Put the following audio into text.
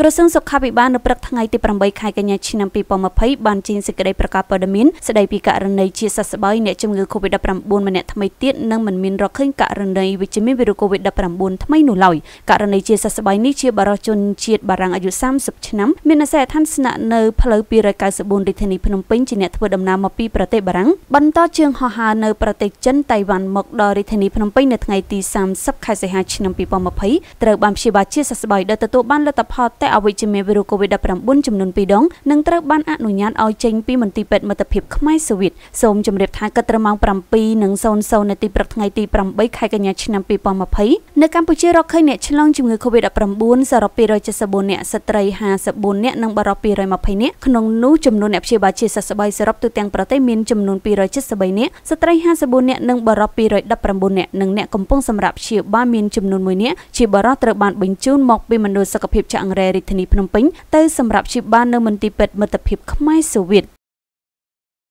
ក្រសួងសុខាភិបាលនៅព្រឹកថ្ងៃទី8ខែកញ្ញាឆ្នាំ2020បានចេញសេចក្តីប្រកាសព័ត៌មានស្តីពីករណីជាសះស្បើយអ្នកជំងឺ Covid-19 ម្នាក់ថ្មីទៀតនិងមិនមានរកឃើញករណីវិជ្ជមានវីរុស Covid-19 ថ្មីនោះឡើយករណីជាសះស្បើយនេះជាបរិសុជនជាតិបារាំងអាយុ30ឆ្នាំមានអាសយដ្ឋានស្នាក់នៅផ្លូវ294រាជធានីភ្នំពេញជាអ្នកធ្វើដំណើរមកពីប្រទេសបារាំងបន្តជើងហោះហើរនៅប្រទេសចិនតៃវ៉ាន់មកដល់រាជធានីភ្នំពេញនៅថ្ងៃទី30ខែសីហាឆ្នាំ2020ត្រូវបានព្យាបាលជាសះស្បើយដោយទទួលបានលទ្ធផលតែអវិជ្ជមានវីរុស COVID-19 ចំនួន2ដងនិងត្រូវបានអនុញ្ញាតឲ្យចេញពីមន្ទីរពេទ្យមិត្តភាពខ្មែរសូវៀតសូមជម្រាបថាគិតត្រឹមម៉ោង7:00នាទីព្រឹកថ្ងៃទី8ខែកញ្ញាឆ្នាំ2020នៅកម្ពុជារកឃើញអ្នកឆ្លងជំងឺ COVID-19 សរុប274នាក់ស្ត្រី54នាក់និងបុរស220នាក់ក្នុងនោះចំនួនអ្នកព្យាបាលជាសះស្បើយសរុបទូទាំងប្រទេសមានចំនួន273នាក់ស្ត្រី54នាក់និងបុរស219នាក់និងអ្នកកំពុងសម្រាប់ព្យាបាលមានចំនួន1នាក់ជាបុរសត្រូវបានបញ្ជូនមកពីមណ្ឌលសុខភាពចាក់អង្រែរាជធានីភ្នំពេញទៅសម្រាប់ព្យាបាលនៅមន្ទីរពេទ្យមិត្តភាពខ្មែរសូវៀត